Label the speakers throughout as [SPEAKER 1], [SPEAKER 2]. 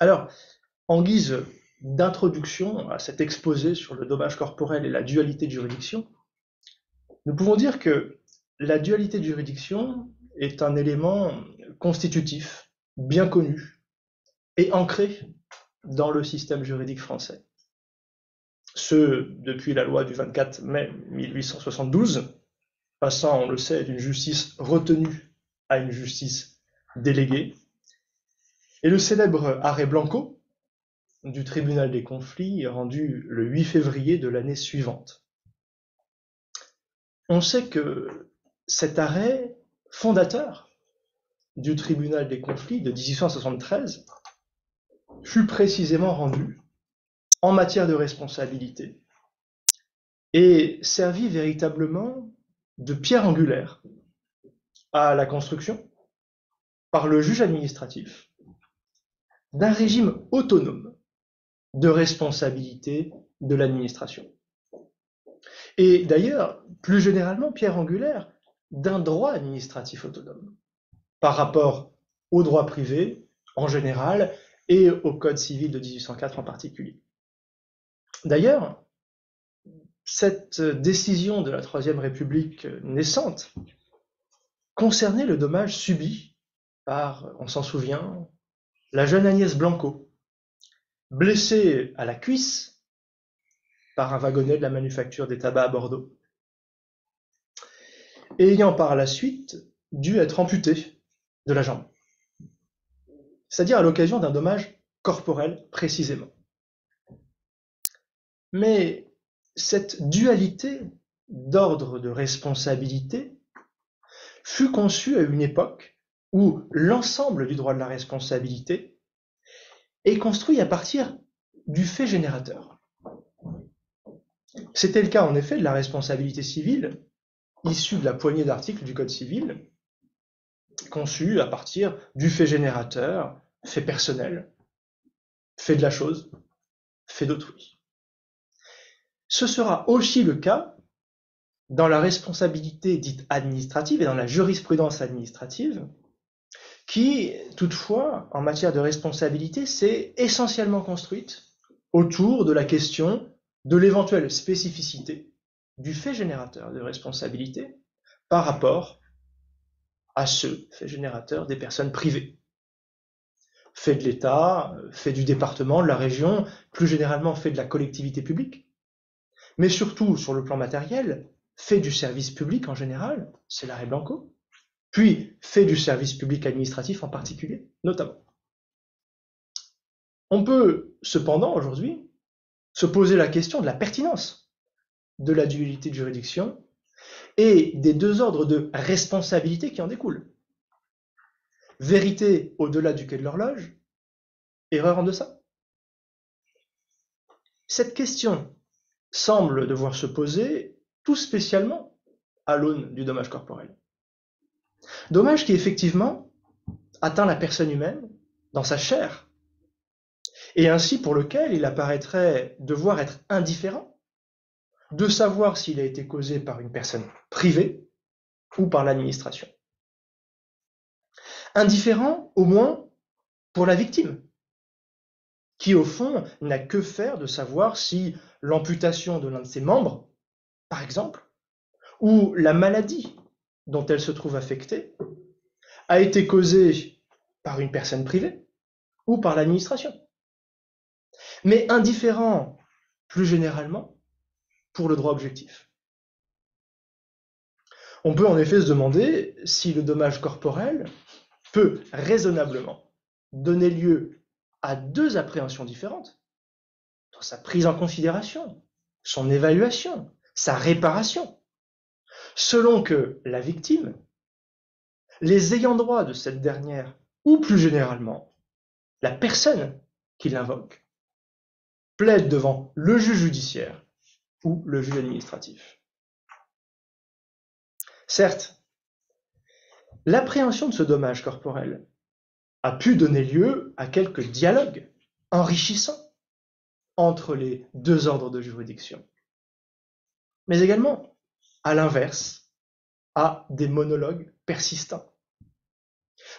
[SPEAKER 1] Alors, en guise d'introduction à cet exposé sur le dommage corporel et la dualité de juridiction, nous pouvons dire que la dualité de juridiction est un élément constitutif, bien connu et ancré dans le système juridique français. Ce, depuis la loi du 24 mai 1872, passant, on le sait, d'une justice retenue à une justice déléguée, et le célèbre arrêt Blanco du tribunal des conflits rendu le 8 février de l'année suivante. On sait que cet arrêt fondateur du tribunal des conflits de 1873 fut précisément rendu en matière de responsabilité et servit véritablement de pierre angulaire à la construction par le juge administratif d'un régime autonome de responsabilité de l'administration. Et d'ailleurs, plus généralement, pierre angulaire d'un droit administratif autonome par rapport au droit privé en général et au Code civil de 1804 en particulier. D'ailleurs, cette décision de la Troisième République naissante concernait le dommage subi par, on s'en souvient, la jeune Agnès Blanco, blessée à la cuisse par un wagonnet de la manufacture des tabacs à Bordeaux, ayant par la suite dû être amputée de la jambe, c'est-à-dire à, l'occasion d'un dommage corporel précisément. Mais cette dualité d'ordre de responsabilité fut conçue à une époque où l'ensemble du droit de la responsabilité est construit à partir du fait générateur. C'était le cas en effet de la responsabilité civile, issue de la poignée d'articles du Code civil, conçue à partir du fait générateur, fait personnel, fait de la chose, fait d'autrui. Ce sera aussi le cas dans la responsabilité dite administrative et dans la jurisprudence administrative, qui, toutefois, en matière de responsabilité, s'est essentiellement construite autour de la question de l'éventuelle spécificité du fait générateur de responsabilité par rapport à ce fait générateur des personnes privées. Fait de l'État, fait du département, de la région, plus généralement fait de la collectivité publique, mais surtout sur le plan matériel, fait du service public en général, c'est l'arrêt Blanco, puis fait du service public administratif en particulier, notamment. On peut cependant aujourd'hui se poser la question de la pertinence de la dualité de juridiction et des deux ordres de responsabilité qui en découlent. Vérité au-delà du quai de l'horloge, erreur en deçà. Cette question semble devoir se poser tout spécialement à l'aune du dommage corporel. Dommage qui effectivement atteint la personne humaine dans sa chair, et ainsi pour lequel il apparaîtrait devoir être indifférent de savoir s'il a été causé par une personne privée ou par l'administration. Indifférent au moins pour la victime, qui au fond n'a que faire de savoir si l'amputation de l'un de ses membres, par exemple, ou la maladie dont elle se trouve affectée, a été causée par une personne privée ou par l'administration. Mais indifférent plus généralement pour le droit objectif. On peut en effet se demander si le dommage corporel peut raisonnablement donner lieu à deux appréhensions différentes dans sa prise en considération, son évaluation, sa réparation, selon que la victime, les ayants droit de cette dernière, ou plus généralement, la personne qui l'invoque, plaide devant le juge judiciaire ou le juge administratif. Certes, l'appréhension de ce dommage corporel a pu donner lieu à quelques dialogues enrichissants entre les deux ordres de juridiction, mais également, à l'inverse, à des monologues persistants.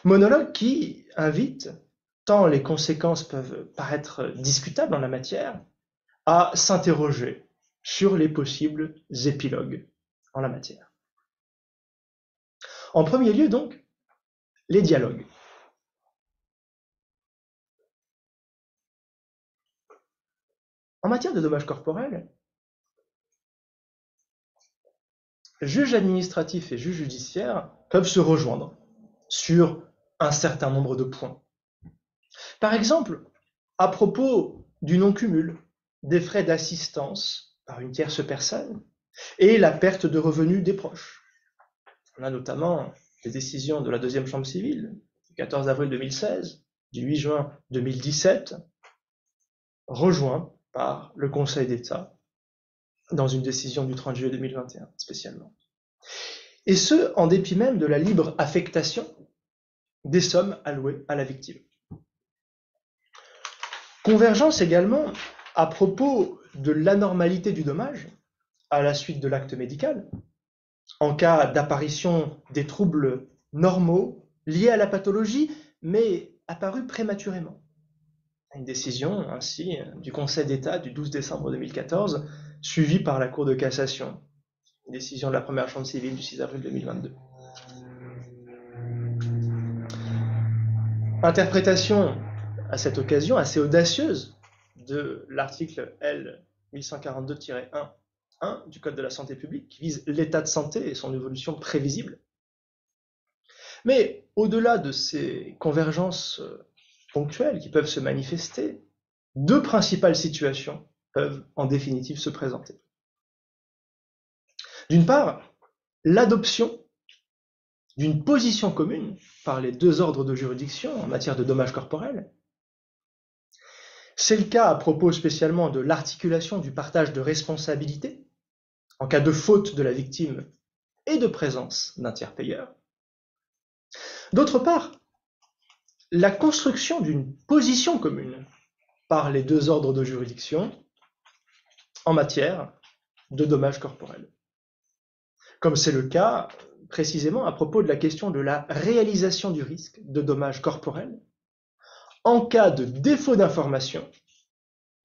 [SPEAKER 1] Monologues qui invitent tant les conséquences peuvent paraître discutables en la matière, à s'interroger sur les possibles épilogues en la matière. En premier lieu, donc, les dialogues. En matière de dommages corporels, juges administratifs et juges judiciaires peuvent se rejoindre sur un certain nombre de points. Par exemple, à propos du non-cumul des frais d'assistance par une tierce personne et la perte de revenus des proches. On a notamment les décisions de la deuxième chambre civile du 14 avril 2016, du 8 juin 2017, rejoint par le Conseil d'État dans une décision du 30 juillet 2021 spécialement. Et ce, en dépit même de la libre affectation des sommes allouées à la victime. Convergence également à propos de l'anormalité du dommage à la suite de l'acte médical, en cas d'apparition des troubles normaux liés à la pathologie, mais apparus prématurément. Une décision ainsi du Conseil d'État du 12 décembre 2014, suivie par la Cour de cassation, une décision de la première chambre civile du 6 avril 2022. Interprétation à cette occasion assez audacieuse de l'article L 1142-1 du Code de la santé publique qui vise l'état de santé et son évolution prévisible. Mais au-delà de ces convergences euh, ponctuelles qui peuvent se manifester, deux principales situations peuvent en définitive se présenter. D'une part, l'adoption d'une position commune par les deux ordres de juridiction en matière de dommages corporels. C'est le cas à propos spécialement de l'articulation du partage de responsabilité en cas de faute de la victime et de présence d'un tiers payeur. D'autre part, la construction d'une position commune par les deux ordres de juridiction en matière de dommages corporels. Comme c'est le cas précisément à propos de la question de la réalisation du risque de dommages corporels en cas de défaut d'information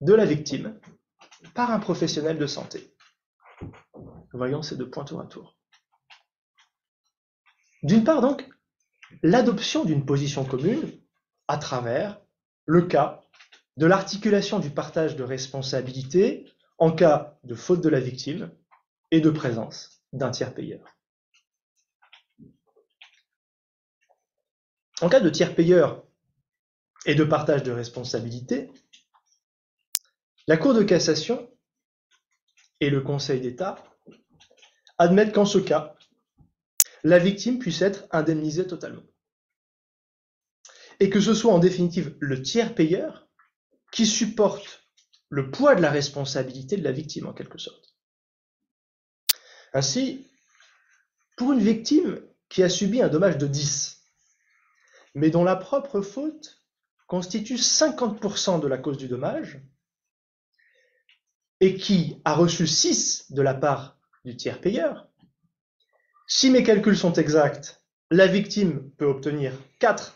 [SPEAKER 1] de la victime par un professionnel de santé. Voyons ces deux points tour à tour. D'une part donc, l'adoption d'une position commune à travers le cas de l'articulation du partage de responsabilité en cas de faute de la victime et de présence d'un tiers payeur. En cas de tiers payeur et de partage de responsabilité, la Cour de cassation et le Conseil d'État admettre qu'en ce cas, la victime puisse être indemnisée totalement. Et que ce soit en définitive le tiers payeur qui supporte le poids de la responsabilité de la victime en quelque sorte. Ainsi, pour une victime qui a subi un dommage de 10, mais dont la propre faute constitue 50% de la cause du dommage, et qui a reçu 6 de la part du tiers payeur. Si mes calculs sont exacts, la victime peut obtenir 4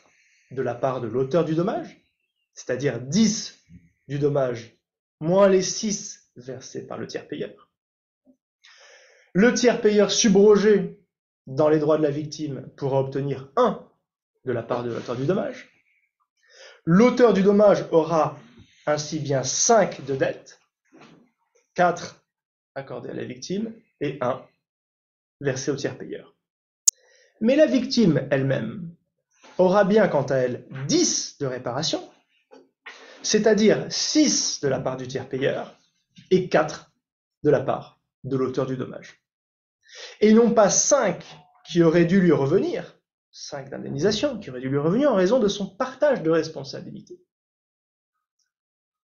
[SPEAKER 1] de la part de l'auteur du dommage, c'est-à-dire 10 du dommage moins les 6 versés par le tiers payeur. Le tiers payeur subrogé dans les droits de la victime pourra obtenir 1 de la part de l'auteur du dommage. L'auteur du dommage aura ainsi bien 5 de dettes, 4 accordées à la victime et 1 versé au tiers payeur. Mais la victime elle-même aura bien quant à elle 10 de réparation, c'est-à-dire 6 de la part du tiers payeur et 4 de la part de l'auteur du dommage. Et non pas 5 qui auraient dû lui revenir, 5 d'indemnisation qui auraient dû lui revenir en raison de son partage de responsabilité.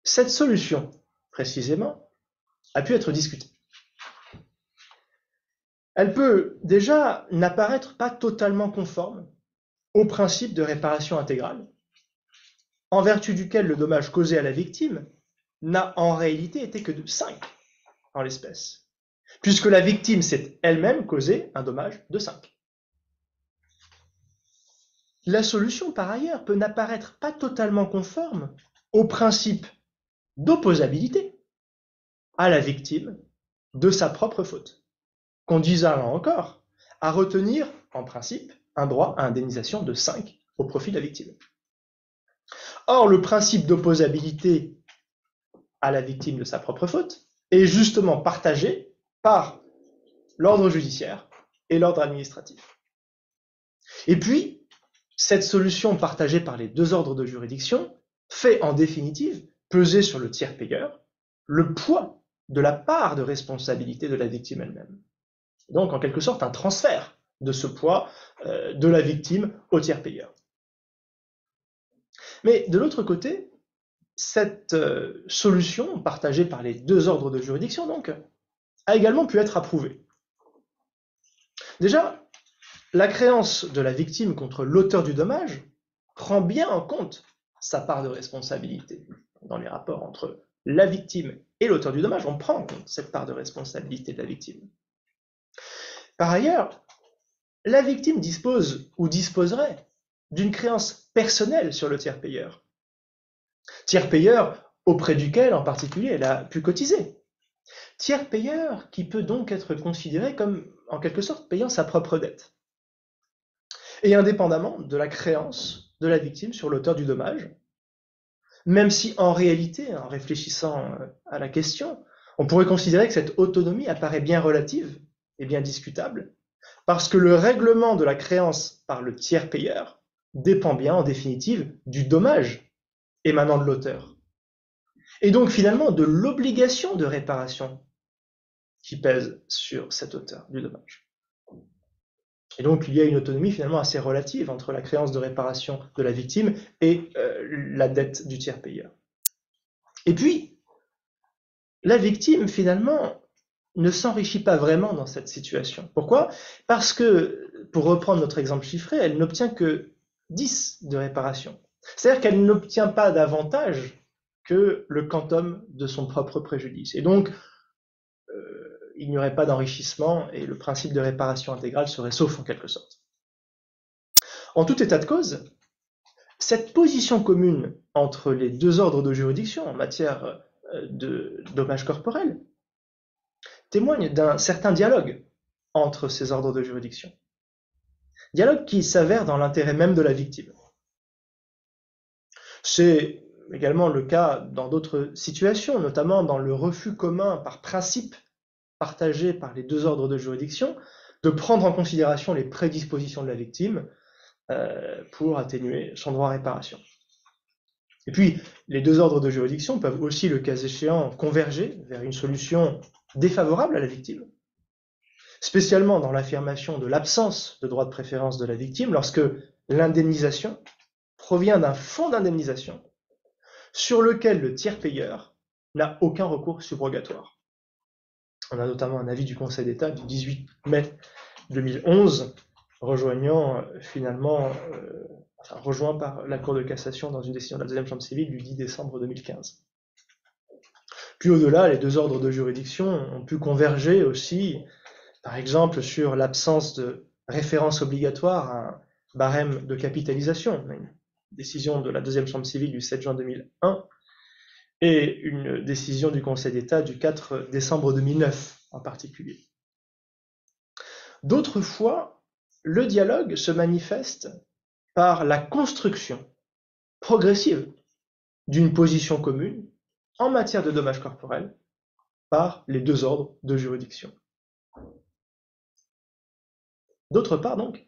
[SPEAKER 1] Cette solution, précisément, a pu être discutée elle peut déjà n'apparaître pas totalement conforme au principe de réparation intégrale, en vertu duquel le dommage causé à la victime n'a en réalité été que de 5 en l'espèce, puisque la victime s'est elle-même causé un dommage de 5. la solution, par ailleurs, peut n'apparaître pas totalement conforme au principe d'opposabilité à la victime de sa propre faute, conduisant encore à retenir, en principe, un droit à indemnisation de 5 au profit de la victime. Or, le principe d'opposabilité à la victime de sa propre faute est justement partagé par l'ordre judiciaire et l'ordre administratif. Et puis, cette solution partagée par les deux ordres de juridiction fait en définitive peser sur le tiers payeur le poids de la part de responsabilité de la victime elle-même. Donc, en quelque sorte, un transfert de ce poids euh, de la victime au tiers payeur. Mais de l'autre côté, cette euh, solution, partagée par les deux ordres de juridiction, donc, a également pu être approuvée. Déjà, la créance de la victime contre l'auteur du dommage prend bien en compte sa part de responsabilité. Dans les rapports entre la victime et l'auteur du dommage, on prend en compte cette part de responsabilité de la victime. Par ailleurs, la victime dispose ou disposerait d'une créance personnelle sur le tiers payeur. Tiers payeur auprès duquel, en particulier, elle a pu cotiser. Tiers payeur qui peut donc être considéré comme, en quelque sorte, payant sa propre dette. Et indépendamment de la créance de la victime sur l'auteur du dommage, même si en réalité, en réfléchissant euh, à la question, on pourrait considérer que cette autonomie apparaît bien relative et bien discutable, parce que le règlement de la créance par le tiers payeur dépend bien en définitive du dommage émanant de l'auteur. Et donc finalement de l'obligation de réparation qui pèse sur cet auteur du dommage. Et donc il y a une autonomie finalement assez relative entre la créance de réparation de la victime et euh, la dette du tiers payeur. Et puis, la victime finalement ne s'enrichit pas vraiment dans cette situation. Pourquoi? Parce que, pour reprendre notre exemple chiffré, elle n'obtient que 10 de réparation. C'est-à-dire qu'elle n'obtient pas davantage que le quantum de son propre préjudice. Et donc, euh, il n'y aurait pas d'enrichissement et le principe de réparation intégrale serait sauf en quelque sorte. En tout état de cause, cette position commune entre les deux ordres de juridiction en matière euh, de dommages corporels témoigne d'un certain dialogue entre ces ordres de juridiction. Dialogue qui s'avère dans l'intérêt même de la victime. C'est également le cas dans d'autres situations, notamment dans le refus commun par principe partagé par les deux ordres de juridiction de prendre en considération les prédispositions de la victime euh, pour atténuer son droit à réparation. Et puis, les deux ordres de juridiction peuvent aussi, le cas échéant, converger vers une solution défavorable à la victime, spécialement dans l'affirmation de l'absence de droit de préférence de la victime lorsque l'indemnisation provient d'un fonds d'indemnisation sur lequel le tiers payeur n'a aucun recours subrogatoire. On a notamment un avis du Conseil d'État du 18 mai 2011 rejoignant euh, finalement, euh, rejoint par la Cour de cassation dans une décision de la deuxième chambre civile du 10 décembre 2015. Puis au-delà, les deux ordres de juridiction ont pu converger aussi, par exemple, sur l'absence de référence obligatoire à un barème de capitalisation, une décision de la deuxième chambre civile du 7 juin 2001, et une décision du Conseil d'État du 4 décembre 2009 en particulier. D'autres fois, le dialogue se manifeste par la construction progressive d'une position commune en matière de dommages corporels par les deux ordres de juridiction. D'autre part, donc,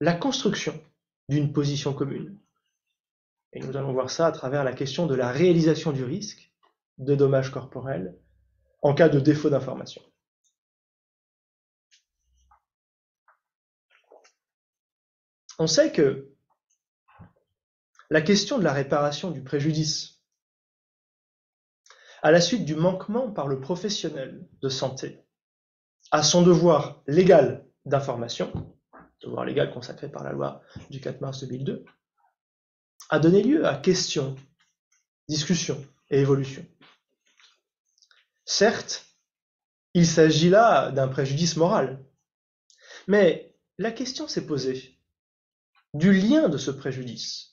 [SPEAKER 1] la construction d'une position commune. Et nous allons voir ça à travers la question de la réalisation du risque de dommages corporels en cas de défaut d'information. On sait que la question de la réparation du préjudice à la suite du manquement par le professionnel de santé à son devoir légal d'information, devoir légal consacré par la loi du 4 mars 2002, a donné lieu à questions, discussions et évolutions. Certes, il s'agit là d'un préjudice moral, mais la question s'est posée. du lien de ce préjudice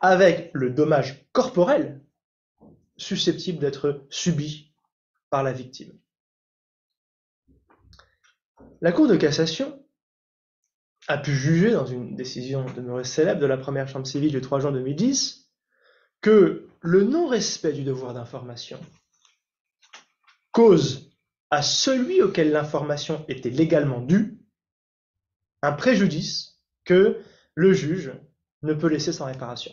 [SPEAKER 1] avec le dommage corporel susceptible d'être subi par la victime. La Cour de cassation a pu juger dans une décision demeurée célèbre de la première chambre civile du 3 juin 2010 que le non-respect du devoir d'information cause à celui auquel l'information était légalement due un préjudice que le juge ne peut laisser sans réparation.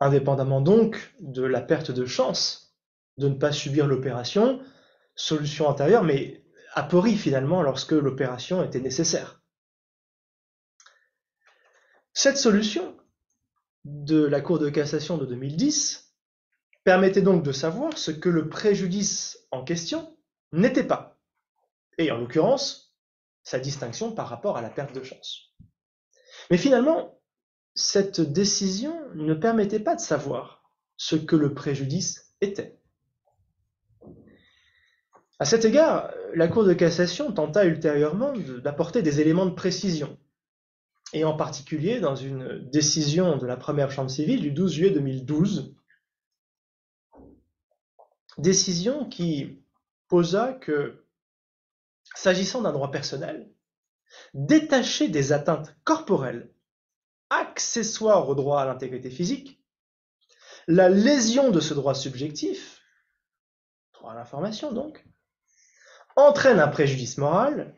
[SPEAKER 1] Indépendamment donc de la perte de chance de ne pas subir l'opération, solution antérieure, mais aporie finalement lorsque l'opération était nécessaire. Cette solution de la Cour de cassation de 2010 permettait donc de savoir ce que le préjudice en question n'était pas, et en l'occurrence, sa distinction par rapport à la perte de chance. Mais finalement, cette décision ne permettait pas de savoir ce que le préjudice était. À cet égard, la Cour de cassation tenta ultérieurement d'apporter des éléments de précision, et en particulier dans une décision de la première chambre civile du 12 juillet 2012, décision qui posa que, s'agissant d'un droit personnel, détaché des atteintes corporelles accessoires au droit à l'intégrité physique, la lésion de ce droit subjectif, droit à l'information donc, entraîne un préjudice moral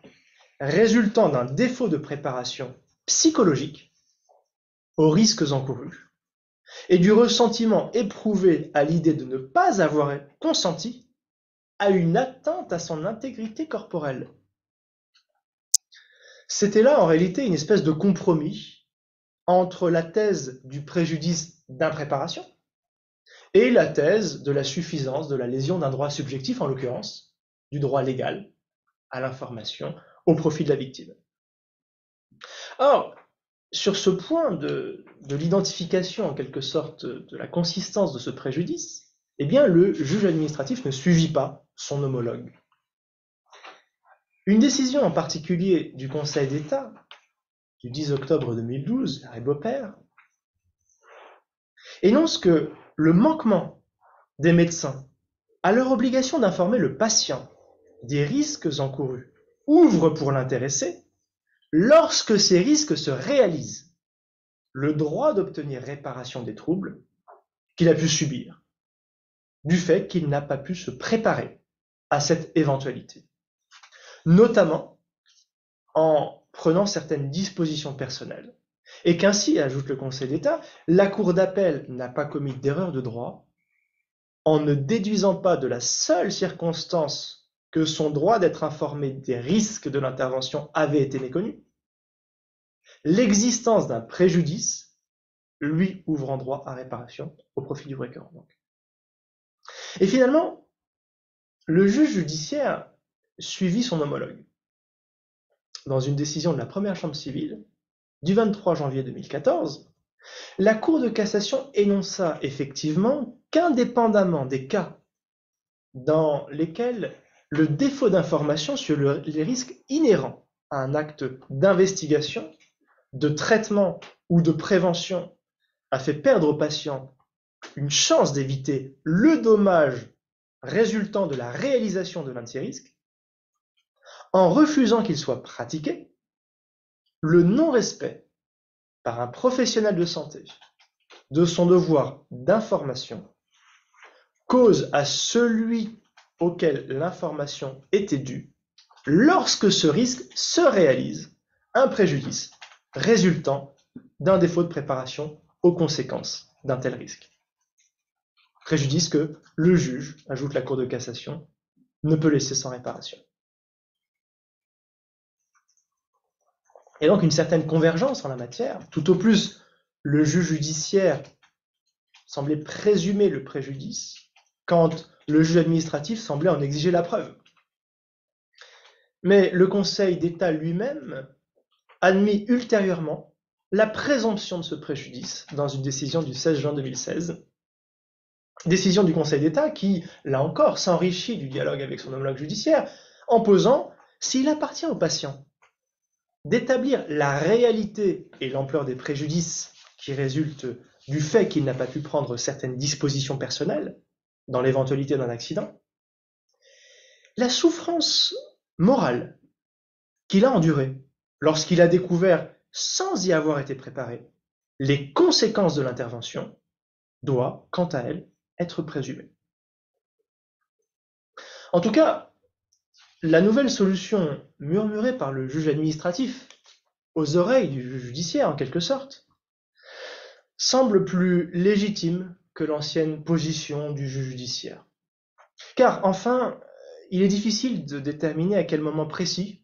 [SPEAKER 1] résultant d'un défaut de préparation psychologique aux risques encourus et du ressentiment éprouvé à l'idée de ne pas avoir consenti à une atteinte à son intégrité corporelle. C'était là en réalité une espèce de compromis entre la thèse du préjudice d'impréparation et la thèse de la suffisance de la lésion d'un droit subjectif, en l'occurrence, du droit légal à l'information au profit de la victime. Or, sur ce point de, l'identification en quelque sorte de la consistance de ce préjudice, eh bien le juge administratif ne suivit pas son homologue. Une décision en particulier du Conseil d'État du 10 octobre 2012, l'arrêt Beaupère, énonce que le manquement des médecins à leur obligation d'informer le patient des risques encourus ouvre pour l'intéressé, lorsque ces risques se réalisent, le droit d'obtenir réparation des troubles qu'il a pu subir, du fait qu'il n'a pas pu se préparer à cette éventualité, notamment en prenant certaines dispositions personnelles, et qu'ainsi, ajoute le Conseil d'État, la Cour d'appel n'a pas commis d'erreur de droit en ne déduisant pas de la seule circonstance que son droit d'être informé des risques de l'intervention avait été méconnu, l'existence d'un préjudice lui ouvrant droit à réparation au profit du requérant. Et finalement, le juge judiciaire suivit son homologue. Dans une décision de la première chambre civile du 23 janvier 2014, la Cour de cassation énonça effectivement qu'indépendamment des cas dans lesquels le défaut d'information sur les risques inhérents à un acte d'investigation, de traitement ou de prévention a fait perdre au patient une chance d'éviter le dommage résultant de la réalisation de l'un de ces risques, en refusant qu'il soit pratiqué, le non-respect par un professionnel de santé de son devoir d'information cause à celui auquel l'information était due lorsque ce risque se réalise, un préjudice résultant d'un défaut de préparation aux conséquences d'un tel risque. Préjudice que le juge, ajoute la Cour de cassation, ne peut laisser sans réparation. Et donc une certaine convergence en la matière, tout au plus le juge judiciaire semblait présumer le préjudice quand le juge administratif semblait en exiger la preuve. Mais le Conseil d'État lui-même admit ultérieurement la présomption de ce préjudice dans une décision du 16 juin 2016. Décision du Conseil d'État qui, là encore, s'enrichit du dialogue avec son homologue judiciaire en posant s'il appartient au patient d'établir la réalité et l'ampleur des préjudices qui résultent du fait qu'il n'a pas pu prendre certaines dispositions personnelles dans l'éventualité d'un accident, la souffrance morale qu'il a endurée lorsqu'il a découvert, sans y avoir été préparé, les conséquences de l'intervention, doit, quant à elle, être présumée. En tout cas, la nouvelle solution murmurée par le juge administratif aux oreilles du juge judiciaire, en quelque sorte, semble plus légitime que l'ancienne position du juge judiciaire. Car enfin, il est difficile de déterminer à quel moment précis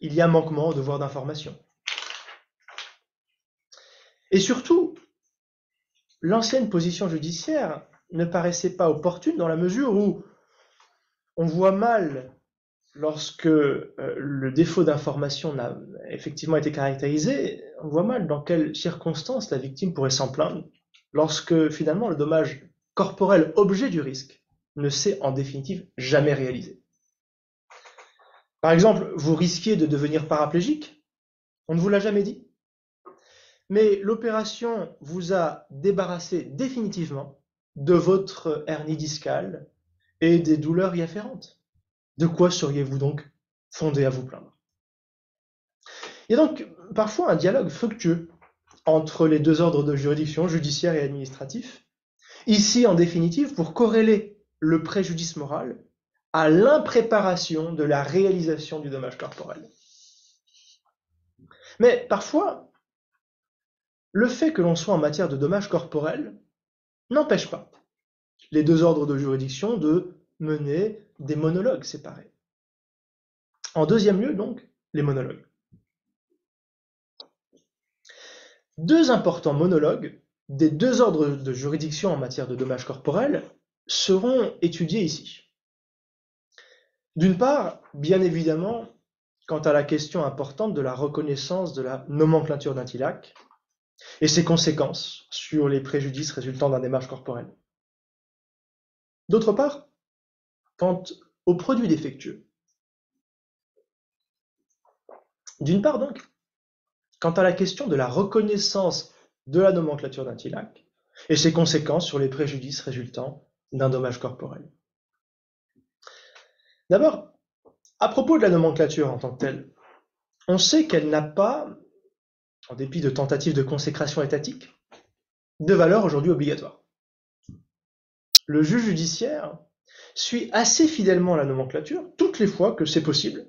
[SPEAKER 1] il y a manquement au devoir d'information. Et surtout, l'ancienne position judiciaire ne paraissait pas opportune dans la mesure où on voit mal, lorsque euh, le défaut d'information n'a effectivement été caractérisé, on voit mal dans quelles circonstances la victime pourrait s'en plaindre, lorsque finalement le dommage corporel objet du risque ne s'est en définitive jamais réalisé. Par exemple, vous risquiez de devenir paraplégique, on ne vous l'a jamais dit, mais l'opération vous a débarrassé définitivement de votre hernie discale, et des douleurs y afférentes. De quoi seriez-vous donc fondé à vous plaindre? Il y a donc parfois un dialogue fructueux entre les deux ordres de juridiction, judiciaire et administratif, ici en définitive pour corréler le préjudice moral à l'impréparation de la réalisation du dommage corporel. Mais parfois, le fait que l'on soit en matière de dommage corporel n'empêche pas les deux ordres de juridiction de mener des monologues séparés. En deuxième lieu, donc, les monologues. Deux importants monologues des deux ordres de juridiction en matière de dommages corporels seront étudiés ici. D'une part, bien évidemment, quant à la question importante de la reconnaissance de la nomenclature d'un TILAC et ses conséquences sur les préjudices résultant d'un démarche corporel. D'autre part, quant aux produits défectueux. D'une part donc, quant à la question de la reconnaissance de la nomenclature d'un TILAC et ses conséquences sur les préjudices résultant d'un dommage corporel. D'abord, à propos de la nomenclature en tant que telle, on sait qu'elle n'a pas, en dépit de tentatives de consécration étatique, de valeur aujourd'hui obligatoire le juge judiciaire suit assez fidèlement la nomenclature toutes les fois que c'est possible.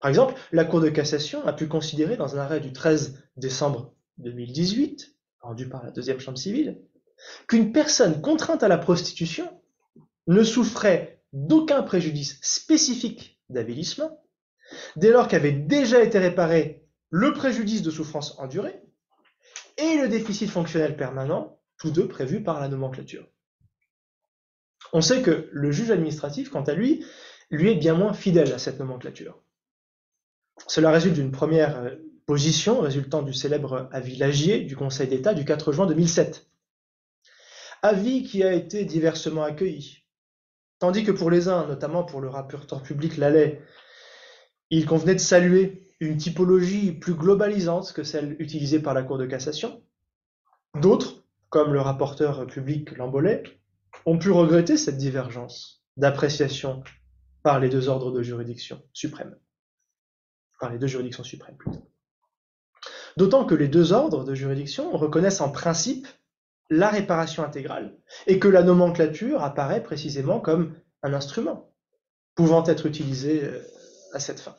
[SPEAKER 1] Par exemple, la Cour de cassation a pu considérer dans un arrêt du 13 décembre 2018, rendu par la deuxième chambre civile, qu'une personne contrainte à la prostitution ne souffrait d'aucun préjudice spécifique d'avilissement, dès lors qu'avait déjà été réparé le préjudice de souffrance endurée et le déficit fonctionnel permanent, tous deux prévus par la nomenclature. On sait que le juge administratif, quant à lui, lui est bien moins fidèle à cette nomenclature. Cela résulte d'une première euh, position résultant du célèbre avis Lagier du Conseil d'État du 4 juin 2007. Avis qui a été diversement accueilli. Tandis que pour les uns, notamment pour le rapporteur public Lallet, il convenait de saluer une typologie plus globalisante que celle utilisée par la Cour de cassation. D'autres, comme le rapporteur public Lambolet, ont pu regretter cette divergence d'appréciation par les deux ordres de juridiction suprême. Par les deux juridictions suprêmes, plutôt. D'autant que les deux ordres de juridiction reconnaissent en principe la réparation intégrale et que la nomenclature apparaît précisément comme un instrument pouvant être utilisé euh, à cette fin.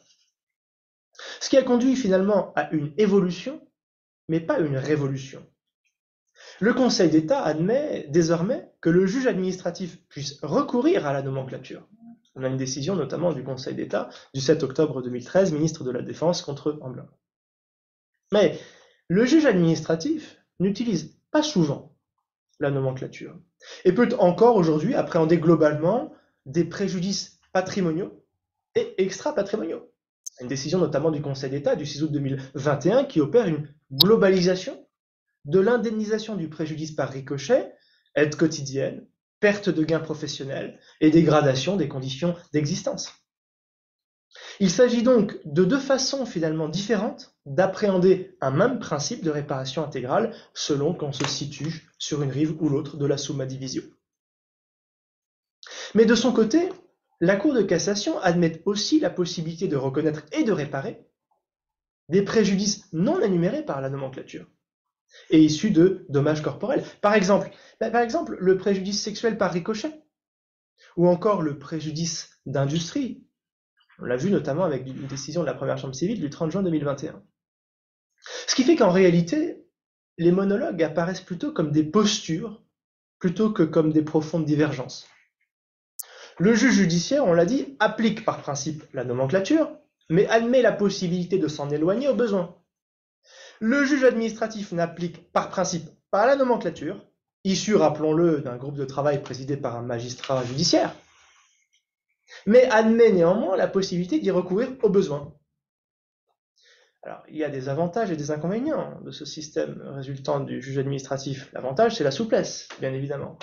[SPEAKER 1] Ce qui a conduit finalement à une évolution, mais pas une révolution, le Conseil d'État admet désormais que le juge administratif puisse recourir à la nomenclature. On a une décision notamment du Conseil d'État du 7 octobre 2013, ministre de la Défense contre Amblin. Mais le juge administratif n'utilise pas souvent la nomenclature et peut encore aujourd'hui appréhender globalement des préjudices patrimoniaux et extra-patrimoniaux. Une décision notamment du Conseil d'État du 6 août 2021 qui opère une globalisation de l'indemnisation du préjudice par ricochet, aide quotidienne, perte de gains professionnels et dégradation des conditions d'existence. Il s'agit donc de deux façons finalement différentes d'appréhender un même principe de réparation intégrale selon qu'on se situe sur une rive ou l'autre de la summa divisio. Mais de son côté, la Cour de cassation admet aussi la possibilité de reconnaître et de réparer des préjudices non énumérés par la nomenclature et issus de dommages corporels. Par exemple, bah, par exemple, le préjudice sexuel par ricochet, ou encore le préjudice d'industrie. On l'a vu notamment avec une décision de la première chambre civile du 30 juin 2021. Ce qui fait qu'en réalité, les monologues apparaissent plutôt comme des postures plutôt que comme des profondes divergences. Le juge judiciaire, on l'a dit, applique par principe la nomenclature, mais admet la possibilité de s'en éloigner au besoin. Le juge administratif n'applique par principe pas la nomenclature, issue, rappelons-le, d'un groupe de travail présidé par un magistrat judiciaire, mais admet néanmoins la possibilité d'y recourir au besoin. Alors, il y a des avantages et des inconvénients de ce système résultant du juge administratif. L'avantage, c'est la souplesse, bien évidemment.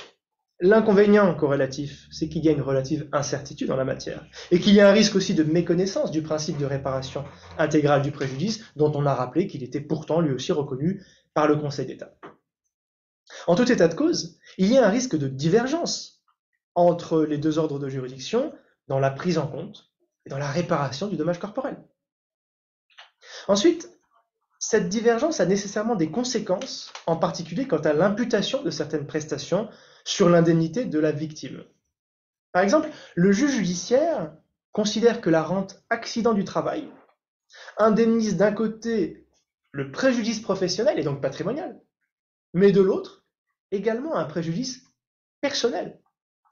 [SPEAKER 1] L'inconvénient corrélatif, c'est qu'il y a une relative incertitude en la matière et qu'il y a un risque aussi de méconnaissance du principe de réparation intégrale du préjudice dont on a rappelé qu'il était pourtant lui aussi reconnu par le Conseil d'État. En tout état de cause, il y a un risque de divergence entre les deux ordres de juridiction dans la prise en compte et dans la réparation du dommage corporel. Ensuite, cette divergence a nécessairement des conséquences, en particulier quant à l'imputation de certaines prestations sur l'indemnité de la victime. Par exemple, le juge judiciaire considère que la rente accident du travail indemnise d'un côté le préjudice professionnel et donc patrimonial, mais de l'autre également un préjudice personnel,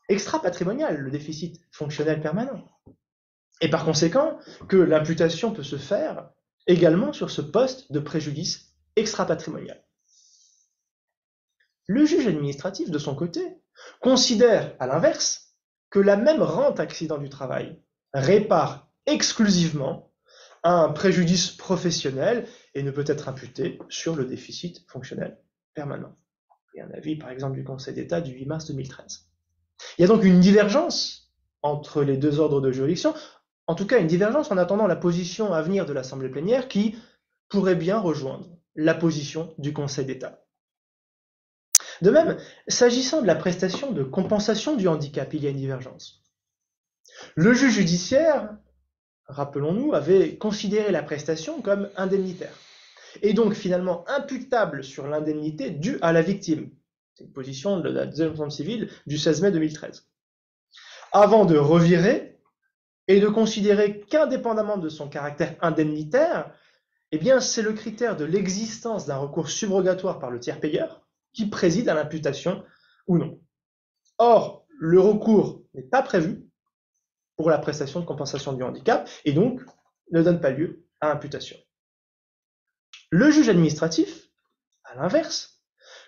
[SPEAKER 1] extra-patrimonial, le déficit fonctionnel permanent. Et par conséquent, que l'imputation peut se faire également sur ce poste de préjudice extra-patrimonial. Le juge administratif, de son côté, considère, à l'inverse, que la même rente accident du travail répare exclusivement un préjudice professionnel et ne peut être imputée sur le déficit fonctionnel permanent. Il y a un avis, par exemple, du Conseil d'État du 8 mars 2013. Il y a donc une divergence entre les deux ordres de juridiction, en tout cas une divergence en attendant la position à venir de l'Assemblée plénière qui pourrait bien rejoindre la position du Conseil d'État. De même, s'agissant de la prestation de compensation du handicap, il y a une divergence. Le juge judiciaire, rappelons-nous, avait considéré la prestation comme indemnitaire, et donc finalement imputable sur l'indemnité due à la victime. C'est une position de la deuxième civile du 16 mai 2013. Avant de revirer et de considérer qu'indépendamment de son caractère indemnitaire, eh bien, c'est le critère de l'existence d'un recours subrogatoire par le tiers payeur qui préside à l'imputation ou non. Or, le recours n'est pas prévu pour la prestation de compensation du handicap et donc ne donne pas lieu à imputation. Le juge administratif, à l'inverse,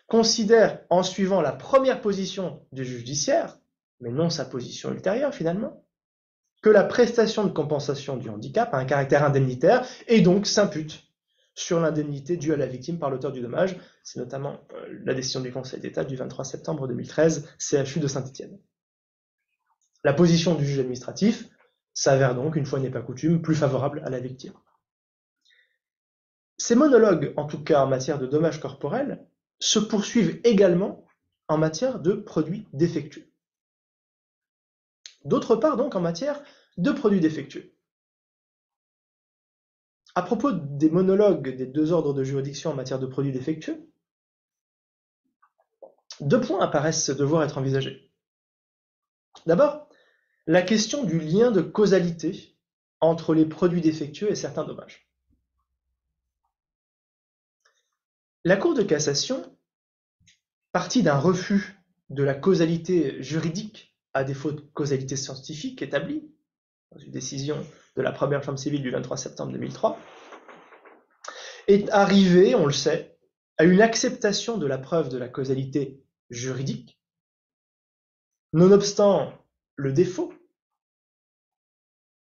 [SPEAKER 1] considère en suivant la première position du judiciaire, mais non sa position ultérieure finalement, que la prestation de compensation du handicap a un caractère indemnitaire et donc s'impute sur l'indemnité due à la victime par l'auteur du dommage. C'est notamment euh, la décision du Conseil d'État du 23 septembre 2013, CHU de Saint-Étienne. La position du juge administratif s'avère donc, une fois n'est pas coutume, plus favorable à la victime. Ces monologues, en tout cas en matière de dommages corporels, se poursuivent également en matière de produits défectueux. D'autre part donc en matière de produits défectueux. À propos des monologues des deux ordres de juridiction en matière de produits défectueux, deux points apparaissent devoir être envisagés. D'abord, la question du lien de causalité entre les produits défectueux et certains dommages. La Cour de cassation, partie d'un refus de la causalité juridique à défaut de causalité scientifique établie, dans une décision de la première chambre civile du 23 septembre 2003, est arrivé, on le sait, à une acceptation de la preuve de la causalité juridique, nonobstant le défaut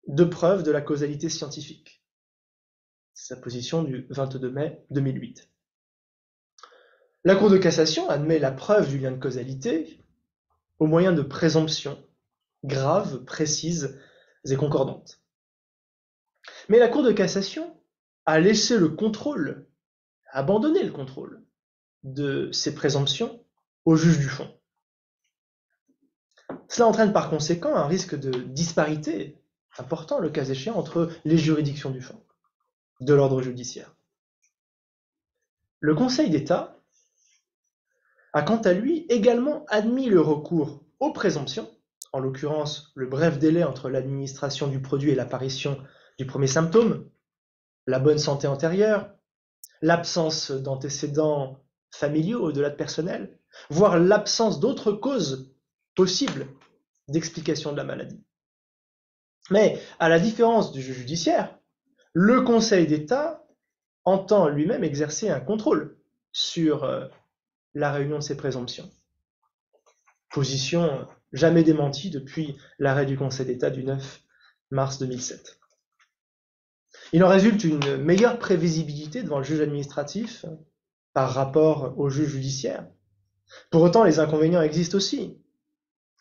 [SPEAKER 1] de preuve de la causalité scientifique. C'est sa position du 22 mai 2008. La Cour de cassation admet la preuve du lien de causalité au moyen de présomptions graves, précises et concordantes. Mais la Cour de cassation a laissé le contrôle, abandonné le contrôle de ces présomptions au juge du fond. Cela entraîne par conséquent un risque de disparité important, le cas échéant, entre les juridictions du fond, de l'ordre judiciaire. Le Conseil d'État a quant à lui également admis le recours aux présomptions, en l'occurrence le bref délai entre l'administration du produit et l'apparition du premier symptôme, la bonne santé antérieure, l'absence d'antécédents familiaux au-delà de personnel, voire l'absence d'autres causes possibles d'explication de la maladie. Mais, à la différence du juge judiciaire, le Conseil d'État entend lui-même exercer un contrôle sur euh, la réunion de ces présomptions. Position jamais démentie depuis l'arrêt du Conseil d'État du 9 mars 2007. Il en résulte une meilleure prévisibilité devant le juge administratif par rapport au juge judiciaire. Pour autant, les inconvénients existent aussi.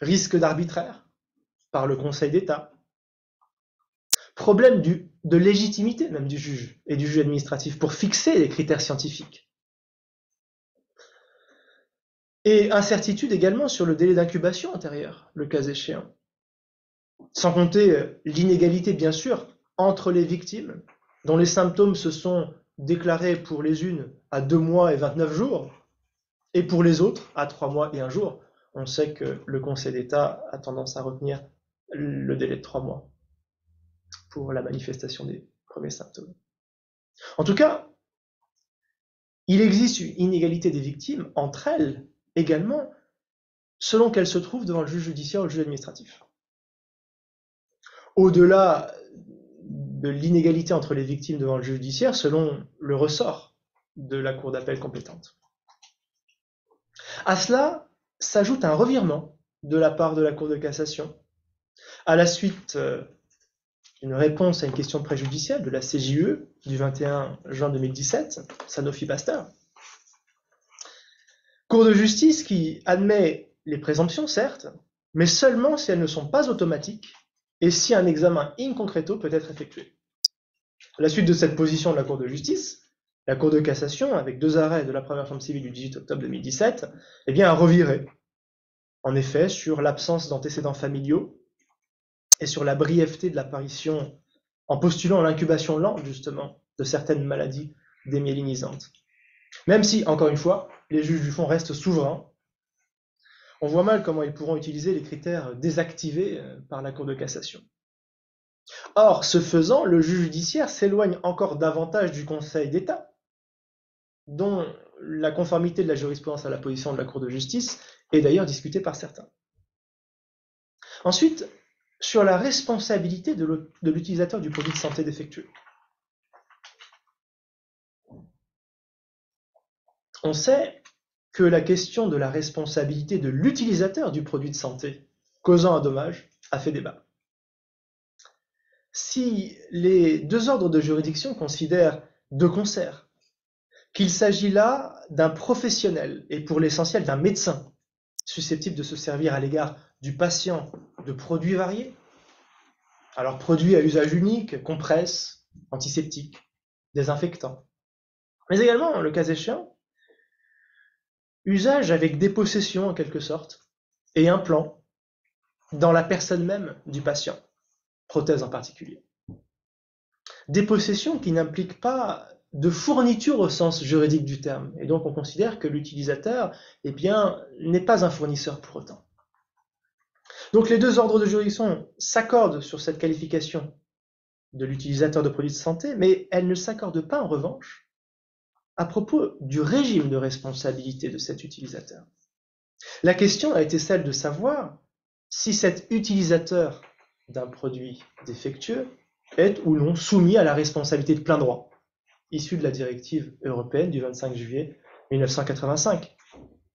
[SPEAKER 1] Risque d'arbitraire par le Conseil d'État. Problème de légitimité même du juge et du juge administratif pour fixer les critères scientifiques. Et incertitude également sur le délai d'incubation antérieur, le cas échéant. Sans compter euh, l'inégalité, bien sûr, entre les victimes, dont les symptômes se sont déclarés pour les unes à 2 mois et 29 jours, et pour les autres à 3 mois et 1 jour. On sait que le Conseil d'État a tendance à retenir le délai de 3 mois pour la manifestation des premiers symptômes. En tout cas, il existe une inégalité des victimes entre elles également selon qu'elles se trouvent devant le juge judiciaire ou le juge administratif. Au-delà de l'inégalité entre les victimes devant le juge judiciaire, selon le ressort de la cour d'appel compétente. À cela s'ajoute un revirement de la part de la Cour de cassation, à la suite euh, d'une réponse à une question préjudicielle de la CJE du 21 juin 2017, Sanofi Pasteur, Cour de justice qui admet les présomptions, certes, mais seulement si elles ne sont pas automatiques et si un examen in concreto peut être effectué. La suite de cette position de la Cour de justice, la Cour de cassation, avec deux arrêts de la première chambre civile du 18 octobre 2017, eh bien, a reviré, en effet, sur l'absence d'antécédents familiaux et sur la brièveté de l'apparition, en postulant l'incubation lente, justement, de certaines maladies démyélinisantes. Même si, encore une fois, les juges du fond restent souverains. On voit mal comment ils pourront utiliser les critères désactivés euh, par la Cour de cassation. Or, ce faisant, le juge judiciaire s'éloigne encore davantage du Conseil d'État, dont la conformité de la jurisprudence à la position de la Cour de justice est d'ailleurs discutée par certains. Ensuite, sur la responsabilité de l'utilisateur du produit de santé défectueux. On sait que la question de la responsabilité de l'utilisateur du produit de santé causant un dommage a fait débat. Si les deux ordres de juridiction considèrent de concert qu'il s'agit là d'un professionnel et pour l'essentiel d'un médecin susceptible de se servir à l'égard du patient de produits variés, alors produits à usage unique, compresses, antiseptiques, désinfectants, mais également, le cas échéant, Usage avec dépossession en quelque sorte, et implant dans la personne même du patient, prothèse en particulier. Dépossession qui n'implique pas de fourniture au sens juridique du terme, et donc on considère que l'utilisateur eh bien, n'est pas un fournisseur pour autant. Donc les deux ordres de juridiction s'accordent sur cette qualification de l'utilisateur de produits de santé, mais elles ne s'accordent pas en revanche à propos du régime de responsabilité de cet utilisateur. La question a été celle de savoir si cet utilisateur d'un produit défectueux est ou non soumis à la responsabilité de plein droit, issue de la directive européenne du 25 juillet 1985,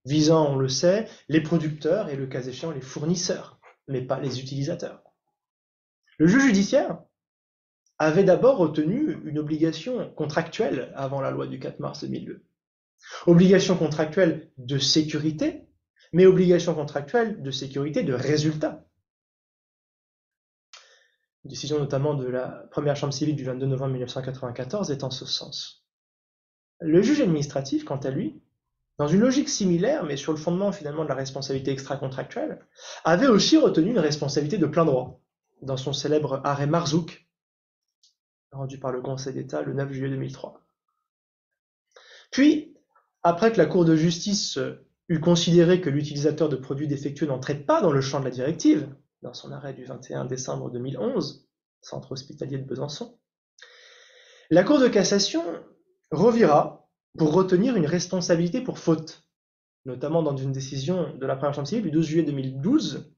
[SPEAKER 1] visant, on le sait, les producteurs et le cas échéant les fournisseurs, mais pas les utilisateurs. Le juge judiciaire avait d'abord retenu une obligation contractuelle avant la loi du 4 mars 2002. Obligation contractuelle de sécurité, mais obligation contractuelle de sécurité de résultat. décision notamment de la première chambre civile du 22 novembre 1994, est en ce sens. Le juge administratif, quant à lui, dans une logique similaire, mais sur le fondement finalement de la responsabilité extra-contractuelle, avait aussi retenu une responsabilité de plein droit dans son célèbre arrêt Marzouk, rendu par le Conseil d'État le 9 juillet 2003. Puis, après que la Cour de justice eut considéré que l'utilisateur de produits défectueux n'entrait pas dans le champ de la directive, dans son arrêt du 21 décembre 2011, centre hospitalier de Besançon, la Cour de cassation revira pour retenir une responsabilité pour faute, notamment dans une décision de la première chambre du 12 juillet 2012,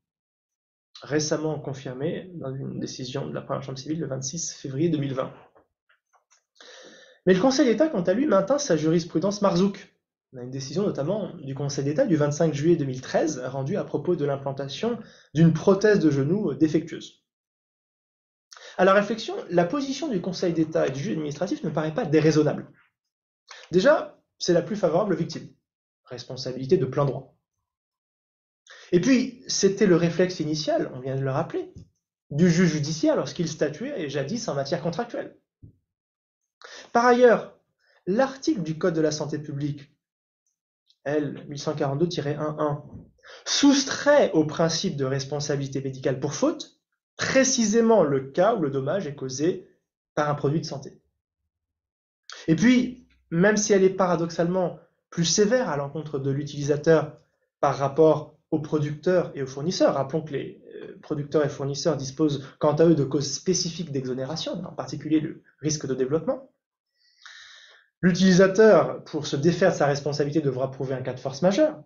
[SPEAKER 1] récemment confirmée dans une décision de la première chambre civile le 26 février 2020. Mais le Conseil d'État, quant à lui, maintint sa jurisprudence Marzouk. On a une décision notamment du Conseil d'État du 25 juillet 2013 rendue à propos de l'implantation d'une prothèse de genou défectueuse. À la réflexion, la position du Conseil d'État et du juge administratif ne paraît pas déraisonnable. Déjà, c'est la plus favorable aux victimes. Responsabilité de plein droit. Et puis, c'était le réflexe initial, on vient de le rappeler, du juge judiciaire lorsqu'il statuait jadis en matière contractuelle. Par ailleurs, l'article du Code de la santé publique, L 1142-11, soustrait au principe de responsabilité médicale pour faute précisément le cas où le dommage est causé par un produit de santé. Et puis, même si elle est paradoxalement plus sévère à l'encontre de l'utilisateur par rapport aux producteurs et aux fournisseurs, rappelons que les euh, producteurs et fournisseurs disposent quant à eux de causes spécifiques d'exonération, en particulier le risque de développement, L'utilisateur, pour se défaire de sa responsabilité, devra prouver un cas de force majeure.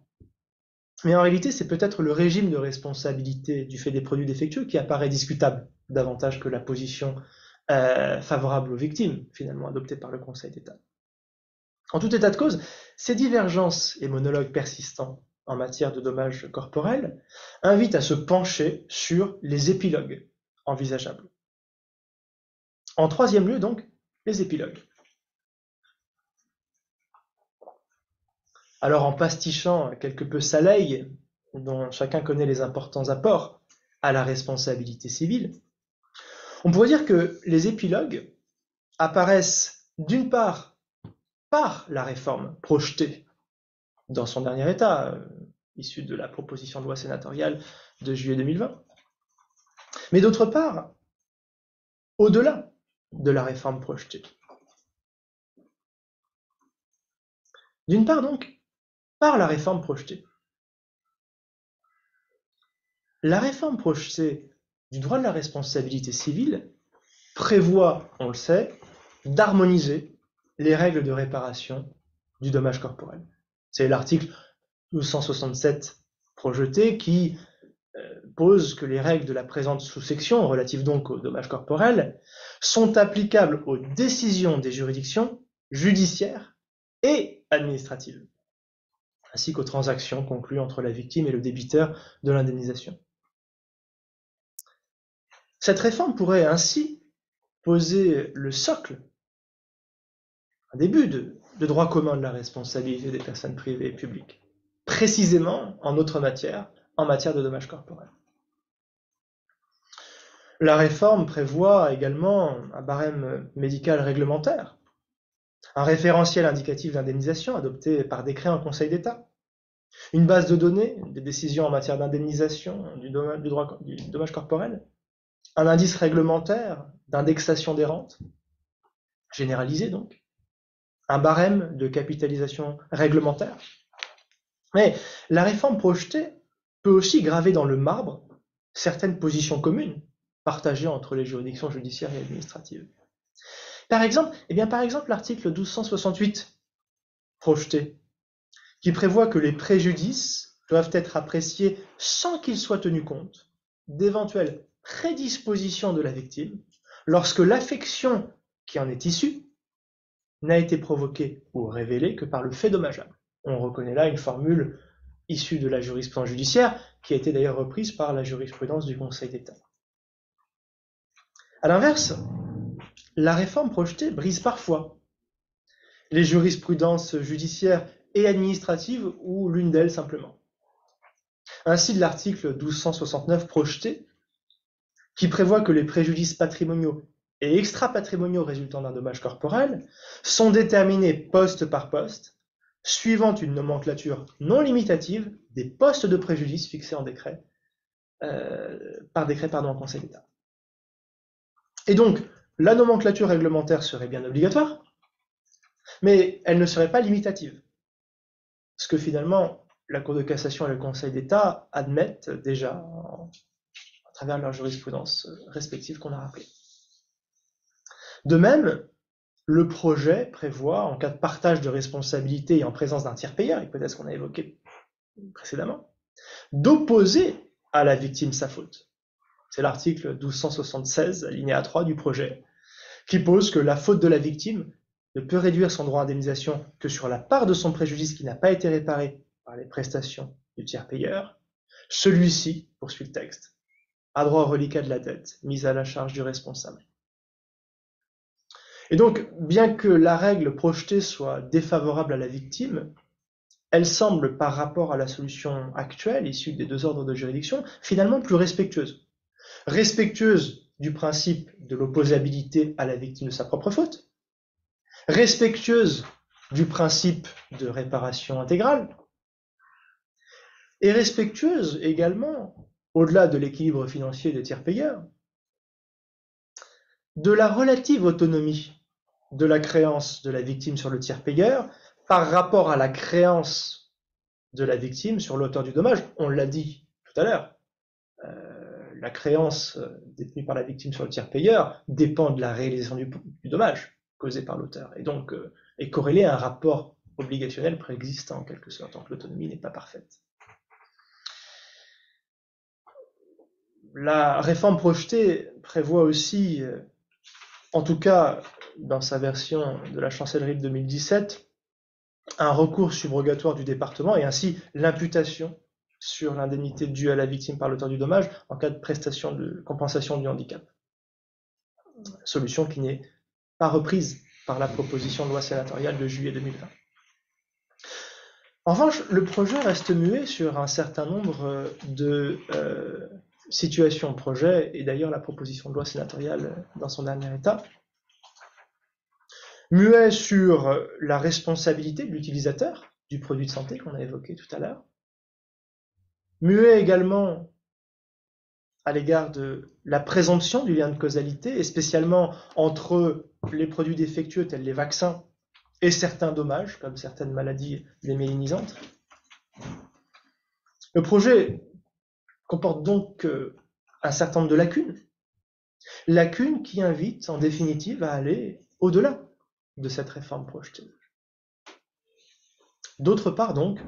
[SPEAKER 1] Mais en réalité, c'est peut-être le régime de responsabilité du fait des produits défectueux qui apparaît discutable davantage que la position euh, favorable aux victimes, finalement adoptée par le Conseil d'État. En tout état de cause, ces divergences et monologues persistants en matière de dommages corporels invitent à se pencher sur les épilogues envisageables. En troisième lieu, donc, les épilogues. Alors en pastichant quelque peu Saleil, dont chacun connaît les importants apports à la responsabilité civile, on pourrait dire que les épilogues apparaissent d'une part par la réforme projetée dans son dernier état, euh, issue de la proposition de loi sénatoriale de juillet 2020, mais d'autre part, au-delà de la réforme projetée. D'une part donc, par la réforme projetée. La réforme projetée du droit de la responsabilité civile prévoit, on le sait, d'harmoniser les règles de réparation du dommage corporel. C'est l'article 1267 projeté qui euh, pose que les règles de la présente sous-section, relatives donc au dommage corporel, sont applicables aux décisions des juridictions judiciaires et administratives ainsi qu'aux transactions conclues entre la victime et le débiteur de l'indemnisation. Cette réforme pourrait ainsi poser le socle, un début de, droit commun de la responsabilité des personnes privées et publiques, précisément en autre matière, en matière de dommages corporels. La réforme prévoit également un barème médical réglementaire un référentiel indicatif d'indemnisation adopté par décret en Conseil d'État, une base de données des décisions en matière d'indemnisation du, dommage corporel, un indice réglementaire d'indexation des rentes, généralisé donc, un barème de capitalisation réglementaire. Mais la réforme projetée peut aussi graver dans le marbre certaines positions communes partagées entre les juridictions judiciaires et administratives. Par exemple, eh bien, par exemple, l'article 1268 projeté, qui prévoit que les préjudices doivent être appréciés sans qu'il soit tenu compte d'éventuelles prédispositions de la victime lorsque l'affection qui en est issue n'a été provoquée ou révélée que par le fait dommageable. On reconnaît là une formule issue de la jurisprudence judiciaire qui a été d'ailleurs reprise par la jurisprudence du Conseil d'État. A l'inverse, la réforme projetée brise parfois les jurisprudences judiciaires et administratives ou l'une d'elles simplement. Ainsi, l'article 1269 projeté qui prévoit que les préjudices patrimoniaux et extra-patrimoniaux résultant d'un dommage corporel sont déterminés poste par poste, suivant une nomenclature non limitative des postes de préjudice fixés en décret, euh, par décret pardon, en Conseil d'État. Et donc, la nomenclature réglementaire serait bien obligatoire, mais elle ne serait pas limitative. Ce que finalement, la Cour de cassation et le Conseil d'État admettent déjà à travers leur jurisprudence respective qu'on a rappelée. De même, le projet prévoit, en cas de partage de responsabilité et en présence d'un tiers payeur, hypothèse qu'on a évoquée précédemment, d'opposer à la victime sa faute. C'est l'article 1276, alinéa 3 du projet, qui pose que la faute de la victime ne peut réduire son droit à indemnisation que sur la part de son préjudice qui n'a pas été réparé par les prestations du tiers payeur. Celui-ci, poursuit le texte, a droit au reliquat de la dette mise à la charge du responsable. Et donc, bien que la règle projetée soit défavorable à la victime, elle semble, par rapport à la solution actuelle, issue des deux ordres de juridiction, finalement plus respectueuse. Respectueuse du principe de l'opposabilité à la victime de sa propre faute, respectueuse du principe de réparation intégrale, et respectueuse également, au-delà de l'équilibre financier des tiers payeurs, de la relative autonomie de la créance de la victime sur le tiers payeur par rapport à la créance de la victime sur l'auteur du dommage. On l'a dit tout à l'heure. Euh, la créance euh, détenue par la victime sur le tiers payeur dépend de la réalisation du, dommage causé par l'auteur et donc euh, est corrélée à un rapport obligationnel préexistant en quelque sorte, tant que l'autonomie n'est pas parfaite. La réforme projetée prévoit aussi, en tout cas dans sa version de la chancellerie de 2017, un recours subrogatoire du département et ainsi l'imputation sur l'indemnité due à la victime par l'auteur du dommage en cas de prestation de compensation du handicap. Solution qui n'est pas reprise par la proposition de loi sénatoriale de juillet 2020. En revanche, le projet reste muet sur un certain nombre de euh, situations projet, et d'ailleurs la proposition de loi sénatoriale dans son dernier état, muet sur la responsabilité de l'utilisateur du produit de santé qu'on a évoqué tout à l'heure, muet également à l'égard de la présomption du lien de causalité, et spécialement entre les produits défectueux tels les vaccins et certains dommages, comme certaines maladies démyélinisantes. Le projet comporte donc euh, un certain nombre de lacunes, lacunes qui invitent en définitive à aller au-delà de cette réforme projetée. D'autre part donc,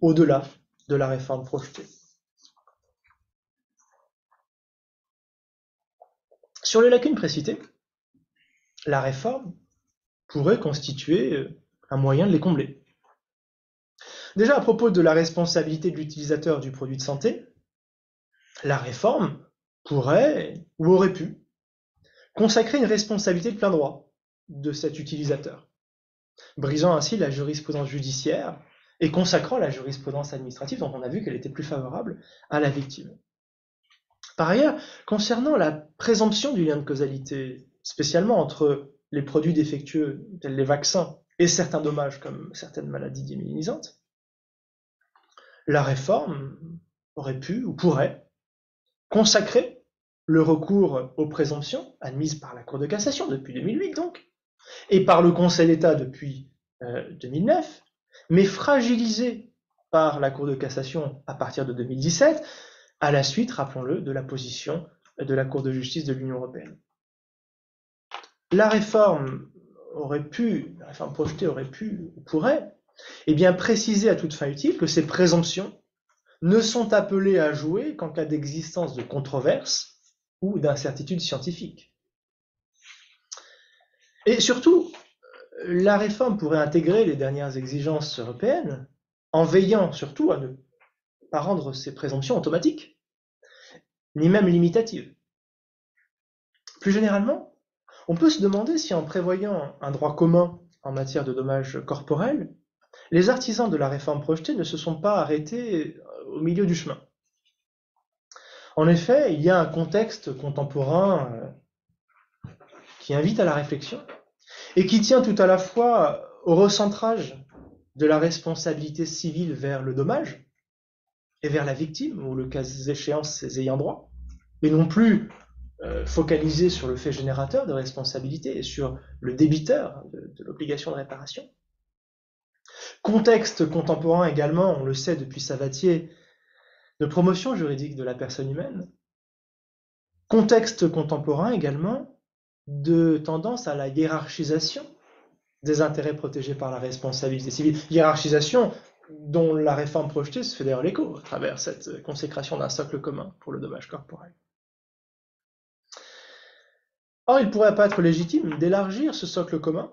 [SPEAKER 1] au-delà de la réforme projetée. Sur les lacunes précitées, la réforme pourrait constituer un moyen de les combler. Déjà à propos de la responsabilité de l'utilisateur du produit de santé, la réforme pourrait ou aurait pu consacrer une responsabilité de plein droit de cet utilisateur, brisant ainsi la jurisprudence judiciaire et consacrant la jurisprudence administrative dont on a vu qu'elle était plus favorable à la victime. Par ailleurs, concernant la présomption du lien de causalité, spécialement entre les produits défectueux tels les vaccins et certains dommages comme certaines maladies démyélinisantes, la réforme aurait pu ou pourrait consacrer le recours aux présomptions admises par la Cour de cassation depuis 2008 donc, et par le Conseil d'État depuis 2009, euh, mais fragilisé par la Cour de cassation à partir de 2017, à la suite, rappelons-le, de la position de la Cour de justice de l'Union européenne. La réforme aurait pu, la réforme projetée aurait pu, ou pourrait, eh bien, préciser à toute fin utile que ces présomptions ne sont appelées à jouer qu'en cas d'existence de controverses ou d'incertitudes scientifiques. Et surtout, la réforme pourrait intégrer les dernières exigences européennes en veillant surtout à ne pas rendre ces présomptions automatiques, ni même limitatives. Plus généralement, on peut se demander si en prévoyant un droit commun en matière de dommages corporels, les artisans de la réforme projetée ne se sont pas arrêtés au milieu du chemin. En effet, il y a un contexte contemporain euh, qui invite à la réflexion et qui tient tout à la fois au recentrage de la responsabilité civile vers le dommage et vers la victime, ou le cas échéant ses ayants droit, et non plus euh, focalisé sur le fait générateur de responsabilité et sur le débiteur de, de l'obligation de réparation. Contexte contemporain également, on le sait depuis Savatier, de promotion juridique de la personne humaine. Contexte contemporain également de tendance à la hiérarchisation des intérêts protégés par la responsabilité civile. Hiérarchisation dont la réforme projetée se fait d'ailleurs l'écho à travers cette consécration d'un socle commun pour le dommage corporel. Or, il pourrait pas être légitime d'élargir ce socle commun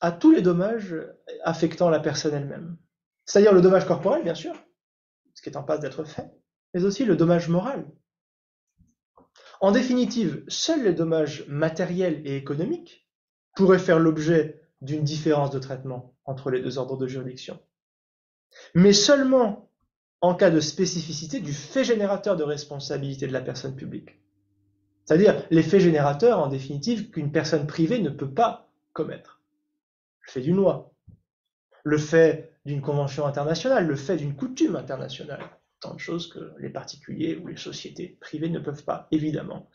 [SPEAKER 1] à tous les dommages affectant la personne elle-même. C'est-à-dire le dommage corporel, bien sûr, qui est en passe d'être fait, mais aussi le dommage moral. En définitive, seuls les dommages matériels et économiques pourraient faire l'objet d'une différence de traitement entre les deux ordres de juridiction. Mais seulement en cas de spécificité du fait générateur de responsabilité de la personne publique. C'est-à-dire l'effet générateur, en définitive, qu'une personne privée ne peut pas commettre. Le fait d'une loi, le fait d'une convention internationale, le fait d'une coutume internationale. Tant de choses que les particuliers ou les sociétés privées ne peuvent pas, évidemment,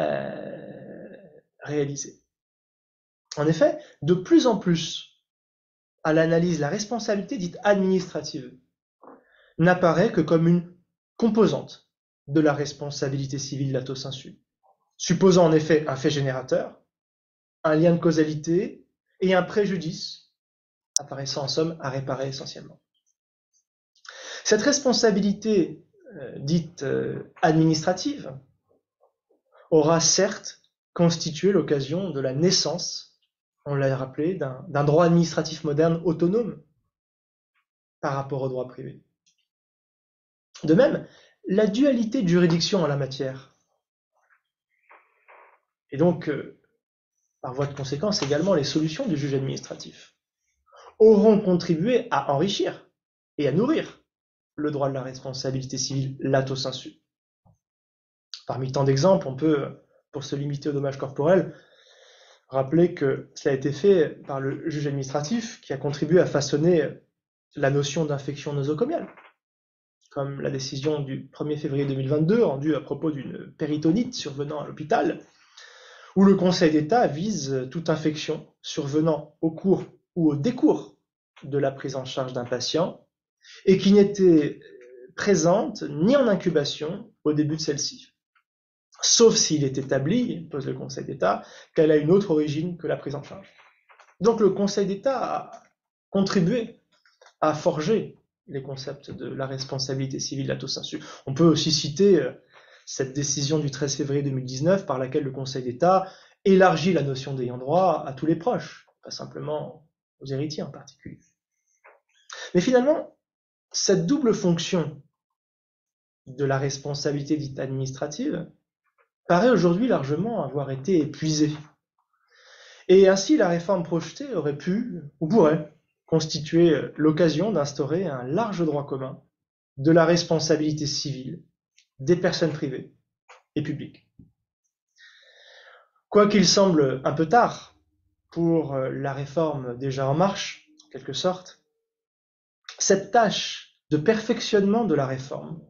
[SPEAKER 1] euh, réaliser. En effet, de plus en plus, à l'analyse, la responsabilité dite administrative n'apparaît que comme une composante de la responsabilité civile lato sensu, supposant en effet un fait générateur, un lien de causalité et un préjudice apparaissant en somme à réparer essentiellement. Cette responsabilité euh, dite euh, administrative aura certes constitué l'occasion de la naissance, on l'a rappelé, d'un droit administratif moderne autonome par rapport au droit privé. De même, la dualité de juridiction en la matière, et donc, euh, par voie de conséquence, également les solutions du juge administratif, auront contribué à enrichir et à nourrir le droit de la responsabilité civile lato sensu. Parmi tant d'exemples, on peut, pour se limiter au dommage corporel, rappeler que cela a été fait par le juge administratif qui a contribué à façonner la notion d'infection nosocomiale, comme la décision du 1er février 2022 rendue à propos d'une péritonite survenant à l'hôpital, où le Conseil d'État vise toute infection survenant au cours ou au décours de la prise en charge d'un patient et qui n'était présente ni en incubation au début de celle-ci. Sauf s'il est établi, pose le Conseil d'État, qu'elle a une autre origine que la prise en charge. Donc le Conseil d'État a contribué à forger les concepts de la responsabilité civile à tous insu. On peut aussi citer euh, cette décision du 13 février 2019 par laquelle le Conseil d'État élargit la notion d'ayant droit à tous les proches, pas simplement aux héritiers en particulier. Mais finalement, cette double fonction de la responsabilité dite administrative paraît aujourd'hui largement avoir été épuisée. Et ainsi, la réforme projetée aurait pu, ou pourrait, constituer l'occasion d'instaurer un large droit commun de la responsabilité civile des personnes privées et publiques. Quoiqu'il semble un peu tard pour la réforme déjà en marche, en quelque sorte, cette tâche de perfectionnement de la réforme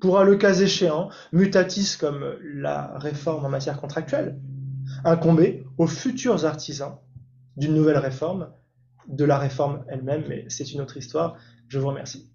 [SPEAKER 1] pourra, le cas échéant, mutatis comme la réforme en matière contractuelle, incomber aux futurs artisans d'une nouvelle réforme, de la réforme elle-même, mais c'est une autre histoire. Je vous remercie.